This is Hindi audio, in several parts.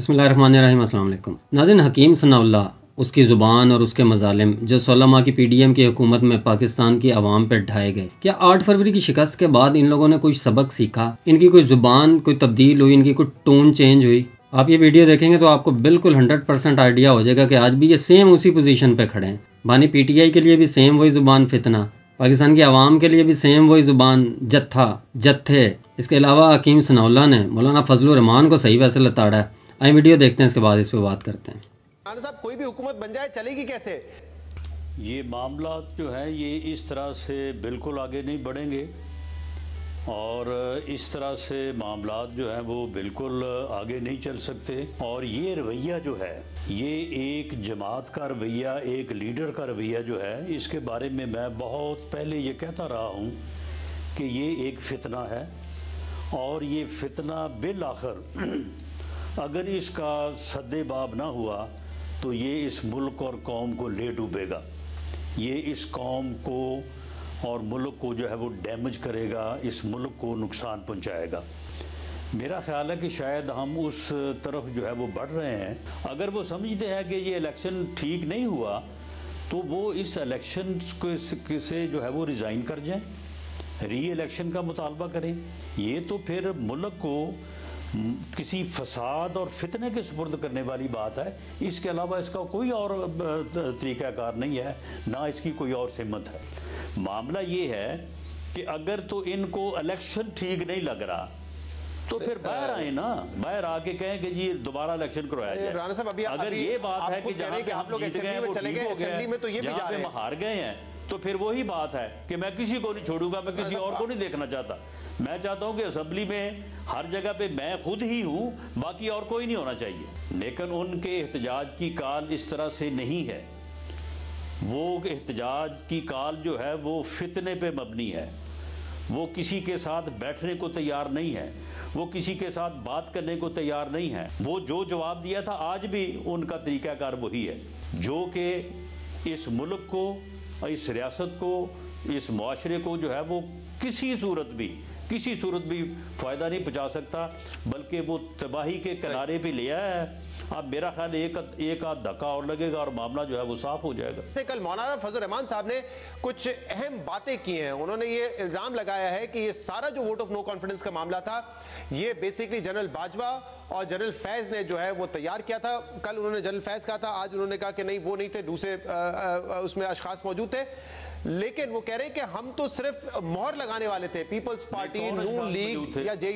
बसमीम नाजिन हकीम सनाउल्ला उसकी ज़ुबान और उसके मजालिम, जो सोलह की पी डी एम की हुकूमत में पाकिस्तान की आवाम पर ढाए गए। क्या आठ फरवरी की शिकस्त के बाद इन लोगों ने कुछ सबक सीखा? इनकी कोई ज़ुबान, कोई तब्दील हुई? इनकी कोई टोन चेंज हुई? आप ये वीडियो देखेंगे तो आपको बिल्कुल हंड्रेड परसेंट आइडिया हो जाएगा कि आज भी ये सेम उसी पोजीशन पे खड़े हैं। बानी पीटीआई के लिए भी सेम वही ज़ुबान फितना, पाकिस्तान की आवाम के लिए भी सेम वही ज़ुबान जत्था, जत्थे। इसके अलावा हकीम सनाउल्ला ने मौलाना फजल रहमान को सही वैसे लताड़ा है। आइए वीडियो देखते हैं इसके बाद इस पर बात करते हैं। साहब कोई भी हुकूमत बन जाए चलेगी कैसे? ये मामला जो है ये इस तरह से बिल्कुल आगे नहीं बढ़ेंगे। और इस तरह से मामला जो हैं वो बिल्कुल आगे नहीं चल सकते। और ये रवैया जो है ये एक जमात का रवैया एक लीडर का रवैया जो है इसके बारे में मैं बहुत पहले ये कहता रहा हूँ कि ये एक फितना है। और ये फितना बिल आखिर अगर इसका सद्देबाब ना हुआ तो ये इस मुल्क और कौम को ले डूबेगा। ये इस कौम को और मुल्क को जो है वो डैमेज करेगा, इस मुल्क को नुकसान पहुंचाएगा। मेरा ख्याल है कि शायद हम उस तरफ़ जो है वो बढ़ रहे हैं। अगर वो समझते हैं कि ये इलेक्शन ठीक नहीं हुआ तो वो इस इलेक्शन को से जो है वो रिज़ाइन कर जाएँ री इलेक्शन का मुतालबा करें। ये तो फिर मुल्क को किसी फसाद और फितने के सुपुर्द करने वाली बात है। इसके अलावा इसका कोई और तरीक़ाकार नहीं है ना इसकी कोई और सिमत है। मामला ये है कि अगर तो इनको इलेक्शन ठीक नहीं लग रहा तो फिर बाहर आए ना। बाहर आके कहें कि जी दोबारा इलेक्शन करवाया जाए। राणा साहब अभी अगर ये बात है कि जहाँ पे हम जीत गए वो ठीक हो गए तो हार गए हैं तो फिर वही बात है कि मैं किसी को नहीं छोड़ूँगा मैं किसी और को नहीं देखना चाहता। मैं चाहता हूँ कि असम्बली में हर जगह पे मैं खुद ही हूँ बाकी और कोई नहीं होना चाहिए। लेकिन उनके एहतजाज की काल इस तरह से नहीं है। वो एहतजाज की काल जो है वो फितने पे मबनी है। वो किसी के साथ बैठने को तैयार नहीं है। वो किसी के साथ बात करने को तैयार नहीं है। वो जो जवाब दिया था आज भी उनका तरीक़ाकार वही है। जो कि इस मुल्क को इस रियासत को इस माशरे को जो है वो किसी सूरत भी किसी सूरत भी फ़ायदा नहीं पहुँचा सकता बल्कि वो तबाही के किनारे पे ले आया है। अब मेरा ख्याल एक एक आध धक्का और लगेगा और मामला जो है वो साफ़ हो जाएगा। कल मौलाना फजल रहमान साहब ने कुछ अहम बातें की हैं। उन्होंने ये इल्ज़ाम लगाया है कि ये सारा जो वोट ऑफ़ नो कॉन्फिडेंस का मामला था ये बेसिकली जनरल बाजवा और जनरल फैज ने जो है वो तैयार किया था। कल उन्होंने जनरल फैज कहा था आज उन्होंने कहा कि नहीं वो नहीं थे दूसरे उसमें अशखास मौजूद थे। लेकिन वो कह रहे हैं कि हम तो सिर्फ़ मोहर लगाने वाले थे। पीपल्स पार्टी नून लीग या जे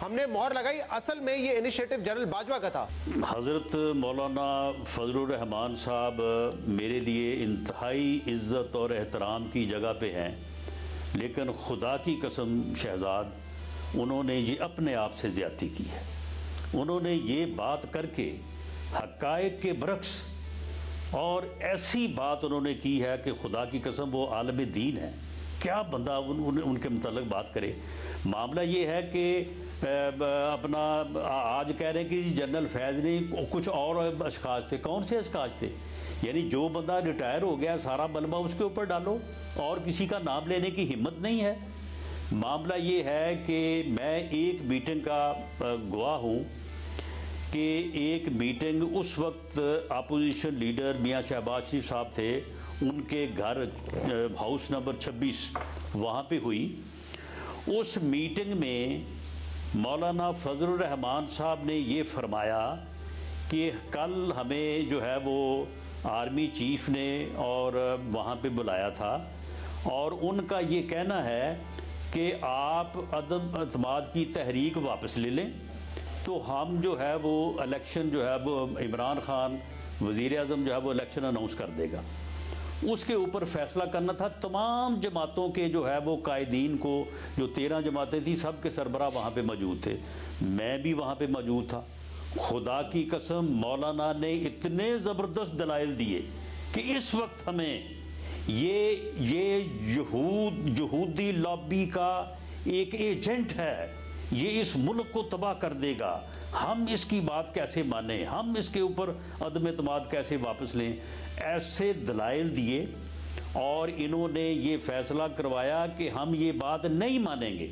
हमने मोहर लगाई। असल में ये इनिशिएटिव जनरल बाजवा का था। हज़रत मौलाना फजल रहमान साहब मेरे लिए इंतहाई इज़्ज़त और एहतराम की जगह पे हैं। लेकिन खुदा की कसम शहजाद उन्होंने ये अपने आप से ज़्यादा की है। उन्होंने ये बात करके हकायक के बरक्स और ऐसी बात उन्होंने की है कि खुदा की कसम वो आलम दीन है। क्या बंदा उन, उन, उनके मतलब बात करे? मामला ये है कि अपना आज कह रहे हैं कि जनरल फैज़ ने कुछ और अशखाज थे। कौन से अशखाज थे? यानी जो बंदा रिटायर हो गया सारा बलबा उसके ऊपर डालो और किसी का नाम लेने की हिम्मत नहीं है। मामला ये है कि मैं एक मीटिंग का गवाह हूँ कि एक मीटिंग उस वक्त अपोजिशन लीडर मियाँ शहबाज शरीफ साहब थे, उनके घर हाउस नंबर 26 वहाँ पे हुई। उस मीटिंग में मौलाना फजल रहमान साहब ने ये फरमाया कि कल हमें जो है वो आर्मी चीफ ने और वहाँ पे बुलाया था और उनका ये कहना है कि आप अदम अतमाद की तहरीक वापस ले लें। तो हम जो है वो इलेक्शन जो है वो इमरान खान वज़ी अजम जो है वो इलेक्शन अनाउंस कर देगा। उसके ऊपर फैसला करना था। तमाम जमातों के जो है वो कायदीन को, जो तेरह जमातें थी, सब के सरबरा वहाँ पर मौजूद थे। मैं भी वहाँ पर मौजूद था। खुदा की कसम, मौलाना ने इतने ज़बरदस्त दलाइल दिए कि इस वक्त हमें ये ये यहूद, यहूदी लॉबी का एक एजेंट है। ये इस मुल्क को तबाह कर देगा। हम इसकी बात कैसे माने? हम इसके ऊपर अदम अतमाद कैसे वापस लें? ऐसे दलाइल दिए और इन्होंने ये फैसला करवाया कि हम ये बात नहीं मानेंगे।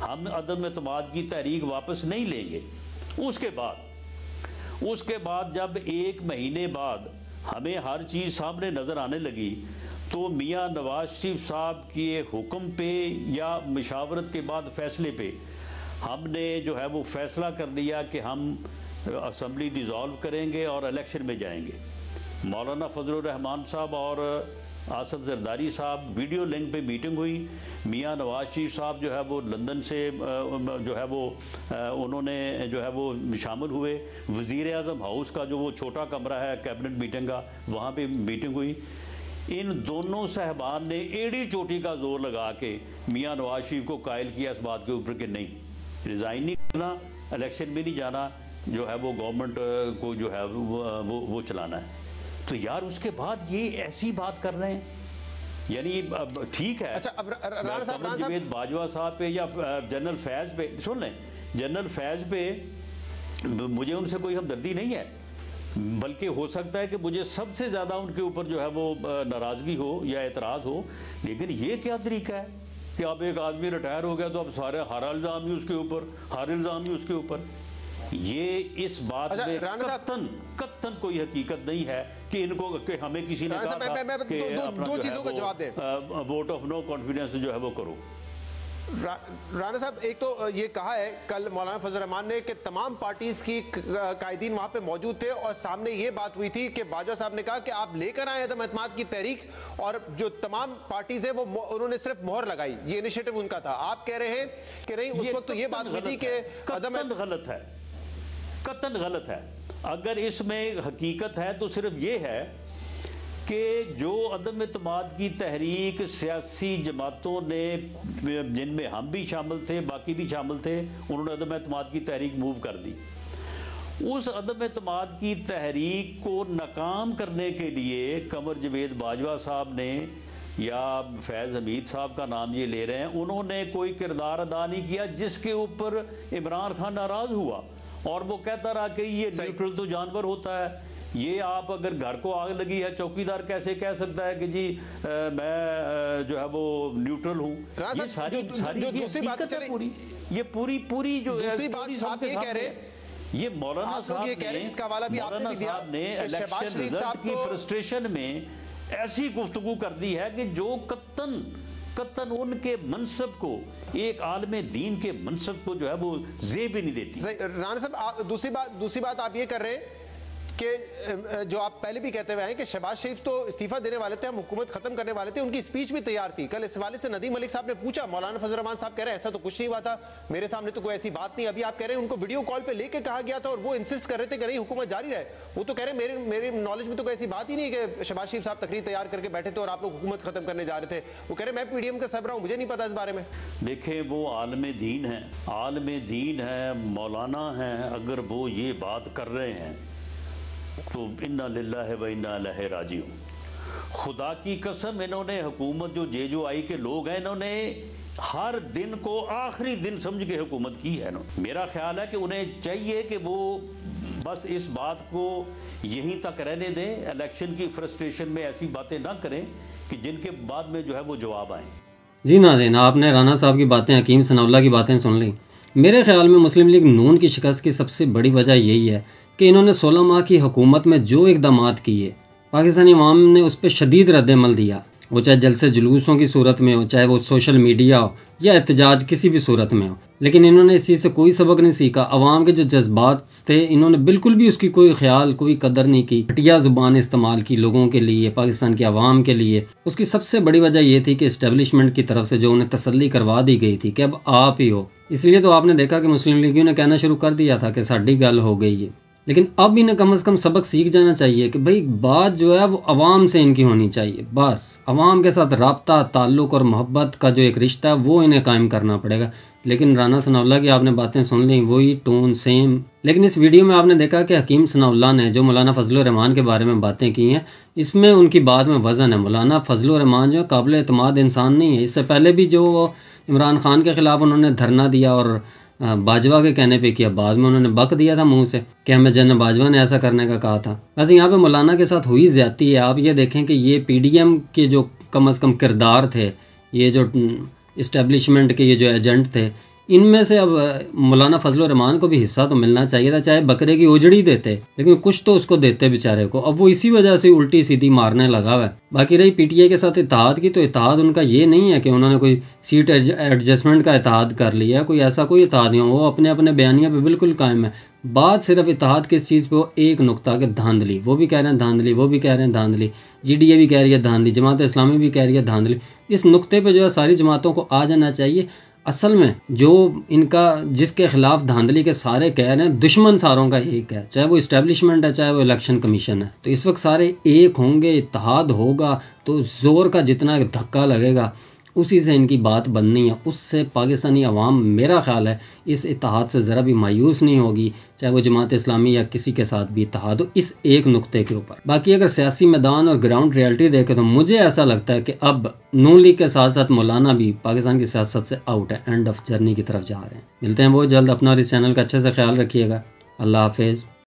हम अदम अतमाद की तहरीक वापस नहीं लेंगे। उसके बाद उसके बाद जब एक महीने बाद हमें हर चीज़ सामने नज़र आने लगी तो मियाँ नवाज़ शरीफ साहब के हुक्म पे या मशावरत के बाद फैसले पे हमने जो है वो फैसला कर लिया कि हम असम्बली डिज़ोल्व करेंगे और इलेक्शन में जाएँगे। मौलाना फजल रहमान साहब और आसफ जरदारी साहब, वीडियो लिंक पे मीटिंग हुई। मियाँ नवाज़ शरीफ साहब जो है वो लंदन से जो है वो उन्होंने जो है वो शामिल हुए। वज़ी अजम हाउस का जो वो छोटा कमरा है, कैबिनेट मीटिंग का, वहाँ पे मीटिंग हुई। इन दोनों साहबान ने एड़ी चोटी का ज़ोर लगा के मियाँ नवाज़ शरीफ को कायल किया इस बात के ऊपर कि नहीं। रिज़ाइन नहीं करना इलेक्शन में नहीं जाना जो है वो गवर्नमेंट को जो है वो वो, वो चलाना है। तो यार उसके बाद ये ऐसी बात कर रहे हैं। यानी ठीक है। अच्छा अब राणा साहब बाजवा साहब पे या जनरल फैज पे सुन लें जनरल फैज पे मुझे उनसे कोई हमदर्दी नहीं है। बल्कि हो सकता है कि मुझे सबसे ज़्यादा उनके ऊपर जो है वो नाराज़गी हो या एतराज़ हो लेकिन ये क्या तरीका है? कि अब एक आदमी रिटायर हो गया तो अब सारे हर इल्ज़ाम ही उसके ऊपर हर इल्ज़ाम ही उसके ऊपर। ये इस बात अच्छा, में कत्तन कत्तन कोई हकीकत नहीं है कि इनको कि हमें किसी ने कहा था कि दो, दो चीज़ों का जवाब दें। वोट ऑफ़ नो कॉन्फिडेंस जो है वो करो। रा, राना साहब एक तो ये कहा है कल मौलाना फजल रहमान ने कि तमाम पार्टीज़ की कायदीन वहाँ पे मौजूद थे और सामने ये बात हुई थी कि बाजवा साहब ने कहा कि आप लेकर आए अदम अतमाद की तहरीक और जो तमाम पार्टीज़ है वो उन्होंने सिर्फ़ मोहर लगाई। ये इनिशिएटिव उनका था। आप कह रहे हैं कि नहीं उस वक्त तो ये बात हुई थी कि अदम गलत है। कतन गलत है। अगर इसमें हकीकत है तो सिर्फ़ ये है कि जो अदम अतमाद की तहरीक सियासी जमातों ने जिनमें हम भी शामिल थे बाकी भी शामिल थे उन्होंने अदम अतमाद की तहरीक मूव कर दी। उस अदम अतमाद की तहरीक को नाकाम करने के लिए कमर जवेद बाजवा साहब ने या फैज़ हमीद साहब का नाम ये ले रहे हैं उन्होंने कोई किरदार अदा नहीं किया जिसके ऊपर इमरान खान नाराज़ हुआ। और वो कहता रहा कि ये न्यूट्रल तो जानवर होता है। ये आप अगर घर को आग लगी है चौकीदार कैसे कह सकता है कि जी आ, मैं जो है वो न्यूट्रल हूँ? ये सारी जो, सारी जो, ये बात पूरी ये पूरी पूरी जो दूसरी बात आप ये कह रहे ये मौलाना साहब ने मौलाना साहब ने इलेक्शन रिज़ल्ट की फ्रस्ट्रेशन में ऐसी गुफ्तगु कर दी है कि जो कत्तन कतन उनके मनसब को एक आलम दीन के मनसब को जो है वो जेब भी नहीं देती। राना साहब दूसरी बात दूसरी बात आप ये कर रहे हैं कि जो आप पहले भी कहते हुए हैं कि शहबाज शरीफ तो इस्तीफा देने वाले थे, हम हुकूमत खत्म करने वाले थे, उनकी स्पीच भी तैयार थी। कल इस हवाले से नदीम मलिक साहब ने पूछा, मौलाना फजल रहमान साहब कह रहे हैं, ऐसा तो कुछ नहीं हुआ था, मेरे सामने तो कोई ऐसी बात नहीं, अभी आप कह रहे हैं उनको वीडियो कॉल पर लेकर कहा गया था और वो इंसिस्ट कर रहे थे कि नहीं, हुकूमत जारी रहे। वो तो कह रहे मेरे मेरे नॉलेज में तो कोई ऐसी बात ही नहीं कि शहबाज शरीफ साहब तकरीर तैयार करके बैठे थे और आप लोग हुकूमत खत्म करने जा रहे थे। वो कह रहे मैं पीडीएम का सब रहा हूँ, मुझे नहीं पता इस बारे में। देखें, वो आलम दीन है, आलम दीन है, मौलाना है, अगर वो ये बात कर रहे हैं तो इन्ना लाला व इन्ना राज़ी हूँ खुदा की कसम, इन्होंने हुकूमत जो जे जो आई के लोग हैं, इन्होंने हर दिन को आखिरी दिन समझ के हुकूमत की है ना मेरा ख्याल है कि उन्हें चाहिए कि वो बस इस बात को यहीं तक रहने दें इलेक्शन की फ्रस्ट्रेशन में ऐसी बातें ना करें कि जिनके बाद में जो है वो जवाब आए। जी नाजिन आपने राना साहब की बातें, हकीम सनाउल्ला की बातें सुन ली। मेरे ख्याल में मुस्लिम लीग नून की शिकस्त की सबसे बड़ी वजह यही है कि इन्होंने सोलह माह की हुकूमत में जो इकदाम किए, पाकिस्तानी अवाम ने उस पर शदीद रद्दमल दिया। वो चाहे जलसे जुलूसों की सूरत में हो, चाहे वो सोशल मीडिया हो, या एहतजाज किसी भी सूरत में हो। लेकिन इन्होंने इस चीज़ से कोई सबक नहीं सीखा। अवाम के जो जज्बात थे, इन्होंने बिल्कुल भी उसकी कोई ख्याल, कोई कदर नहीं की। घटिया ज़ुबान इस्तेमाल की लोगों के लिए, पाकिस्तान के अवाम के लिए। उसकी सबसे बड़ी वजह यह थी कि इस्टेबलिशमेंट की तरफ़ से जो उन्हें तसली करवा दी गई थी कि अब आप ही हो। इसलिए तो आपने देखा कि मुस्लिम लीगियों ने कहना शुरू कर दिया था कि साड़ी गल हो गई है। लेकिन अब इन्हें कम अज़ कम सबक सीख जाना चाहिए कि भाई, बात जो है वो अवाम से इनकी होनी चाहिए। बस आवाम के साथ रबता, ताल्लुक़ और मोहब्बत का जो एक रिश्ता है, वो इन्हें कायम करना पड़ेगा। लेकिन राना सनाउल्ला की आपने बातें सुन ली, वही टोन सेम। लेकिन इस वीडियो में आपने देखा कि हकीम सनाउल्ला ने जो मौलाना फजल रहमान के बारे में बातें की हैं, इसमें उनकी बात में वज़न है। मौलाना फजल रहमान जो है काबिल अतमाद इंसान नहीं है। इससे पहले भी जो इमरान खान के ख़िलाफ़ उन्होंने धरना दिया और बाजवा के कहने पे किया। बाद में उन्होंने बक दिया था मुँह से कि हमें जनरल बाजवा ने ऐसा करने का कहा था? वैसे यहाँ पे मौलाना के साथ हुई ज़्यादा है। आप ये देखें कि ये पीडीएम के जो कम अज़ कम किरदार थे, ये जो इस्टेब्लिशमेंट के ये जो एजेंट थे इनमें से अब मौलाना फजल रहमान को भी हिस्सा तो मिलना चाहिए था, चाहे बकरे की उजड़ी देते, लेकिन कुछ तो उसको देते बेचारे को। अब वो इसी वजह से उल्टी सीधी मारने लगा हुआ बाकी रही पीटीआई के साथ इतिहाद की तो इतिहाद उनका ये नहीं है कि उन्होंने कोई सीट एडजस्टमेंट का इतिहाद कर लिया कोई ऐसा कोई इतिहाद नहीं वो अपने अपने बयानिया पे बिल्कुल कायम है। बात सिर्फ़ इतिहाद किस चीज़ पे हो एक नुकता के धांधली, वो भी कह रहे हैं धांधली, वो भी कह रहे हैं धांधली जी डी ए भी कह रही है धांधली, जमात इस्लामी भी कह रही है धांधली। इस नुकते पे जो है सारी जमातों को आ जाना चाहिए। असल में जो इनका, जिसके खिलाफ धांधली के सारे कह रहे हैं, दुश्मन सारों का एक है। चाहे वो इस्टेब्लिशमेंट है, चाहे वो इलेक्शन कमीशन है। तो इस वक्त सारे एक होंगे इतिहाद होगा तो ज़ोर का जितना धक्का लगेगा उसी से इनकी बात बननी है उससे पाकिस्तानी अवाम मेरा ख्याल है, इस इतिहाद से ज़रा भी मायूस नहीं होगी, चाहे वो जमात इस्लामी या किसी के साथ भी इतिहाद हो, इस एक नुक्ते के ऊपर। बाकी अगर सियासी मैदान और ग्राउंड रियलिटी देखें तो मुझे ऐसा लगता है कि अब नून लीग के साथ साथ मौलाना भी पाकिस्तान की सियासत से आउट है एंड ऑफ़ जर्नी की तरफ़ जा रहे हैं। मिलते हैं वो जल्द, अपना और इस चैनल का अच्छे से ख्याल रखिएगा। अल्लाह हाफिज़।